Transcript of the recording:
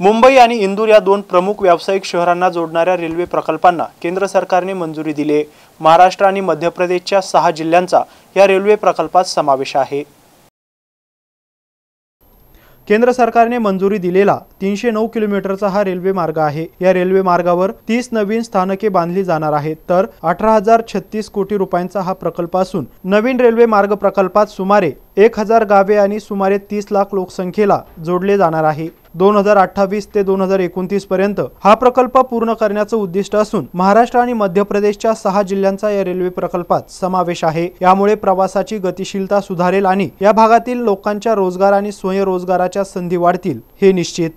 मुंबई आणि इंदूर या दोन प्रमुख व्यावसायिक शहरांना जोडणाऱ्या रेल्वे प्रकल्पांना केंद्र सरकारने मंजुरी दिली आहे महाराष्ट्र आणि मध्य प्रदेशच्या सहा जिल्ह्यांचा या रेल्वे प्रकल्पात समावेश आहे. केंद्र सरकारने मंजुरी दिलेला तीनशे नऊ किलोमीटरचा हा रेल्वे मार्ग आहे. या रेल्वे मार्गावर तीस नवीन स्थानके बांधली जाणार आहेत. तर अठरा हजार छत्तीस कोटी रुपयांचा हा प्रकल्प असून नवीन रेल्वे मार्ग प्रकल्पात सुमारे एक हजार गावे आणि सुमारे तीस लाख लोकसंख्येला जोडले जाणार आहे. दोन हजार अठ्ठावीस ते दोन हजार एकोणतीस पर्यंत हा प्रकल्प पूर्ण करण्याचं उद्दिष्ट असून महाराष्ट्र आणि मध्य प्रदेशच्या सहा जिल्ह्यांचा या रेल्वे प्रकल्पात समावेश आहे. यामुळे प्रवासाची गतिशीलता सुधारेल आणि या भागातील लोकांच्या रोजगार आणि स्वयंरोजगाराच्या संधी वाढतील हे निश्चित.